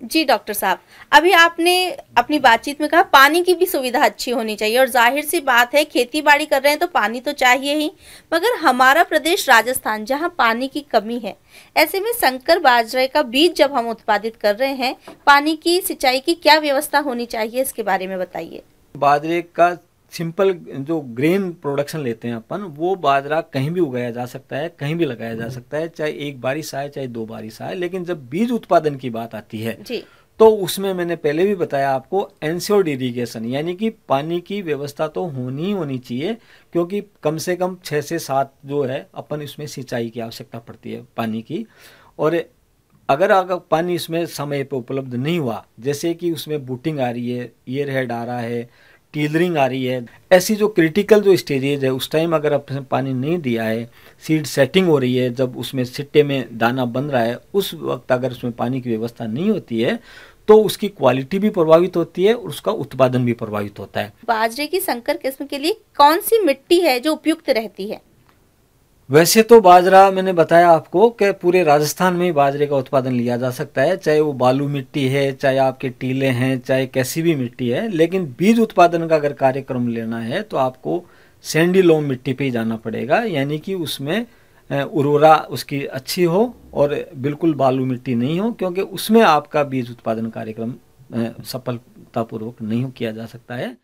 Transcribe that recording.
जी, doctor साहब। अभी आपने अपनी बातचीत में कहा, पानी की भी सुविधा अच्छी होनी चाहिए और ज़ाहिर सी बात है, खेती बाड़ी कर रहे हैं तो पानी तो चाहिए ही। मगर हमारा प्रदेश राजस्थान, जहाँ पानी की कमी है, ऐसे में संकर बाजरे का बीज जब हम उत्पादित कर रहे हैं, पानी की सिंचाई की क्या व्यवस्था होनी चाहिए, इसके बारे में बताइए। बाजरे का सिंपल जो ग्रेन प्रोडक्शन लेते हैं अपन वो बाजरा कहीं भी उगाया जा सकता है कहीं भी लगाया जा सकता है चाहे एक बारिश आए चाहे दो बारिश आए लेकिन जब बीज उत्पादन की बात आती है जी। तो उसमें मैंने पहले भी बताया आपको एंश्योर्ड इरीगेशन यानी कि पानी की व्यवस्था तो होनी ही होनी चाहिए क्योंकि कम से कम छः से सात जो है अपन इसमें सिंचाई की आवश्यकता पड़ती है पानी की। और अगर अगर पानी इसमें समय पर उपलब्ध नहीं हुआ जैसे कि उसमें बूटिंग आ रही है ईयर हेड आ रहा है टीलरिंग आ रही है। ऐसी जो क्रिटिकल जो स्टेजेज है, उस टाइम अगर आपने पानी नहीं दिया है सीड सेटिंग हो रही है, जब उसमें सिट्टे में दाना बन रहा है, उस वक्त अगर उसमें पानी की व्यवस्था नहीं होती है तो उसकी क्वालिटी भी प्रभावित होती है और उसका उत्पादन भी प्रभावित होता है। बाजरे की संकर किस्म के लिए कौन सी मिट्टी है जो उपयुक्त रहती है? वैसे तो बाजरा मैंने बताया आपको कि पूरे राजस्थान में ही बाजरे का उत्पादन लिया जा सकता है, चाहे वो बालू मिट्टी है, चाहे आपके टीले हैं, चाहे कैसी भी मिट्टी है, लेकिन बीज उत्पादन का अगर कार्यक्रम लेना है तो आपको सैंडी लोम मिट्टी पे ही जाना पड़ेगा, यानी कि उसमें उर्वरा उसकी अच्छी हो और बिल्कुल बालू मिट्टी नहीं हो, क्योंकि उसमें आपका बीज उत्पादन कार्यक्रम सफलतापूर्वक नहीं किया जा सकता है।